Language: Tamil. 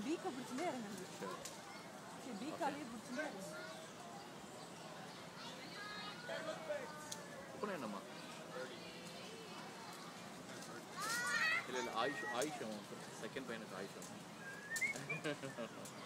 பீக்கை பிடிச்சிட்டே இறங்குது சரி பீக்காலேயே பிடிச்சிட்டே இறங்குது என்னம்மா? இல்லை இல்லை ஆயுஷ் ஆயுஷம் செகண்ட் பையனுக்கு ஆயுஷம்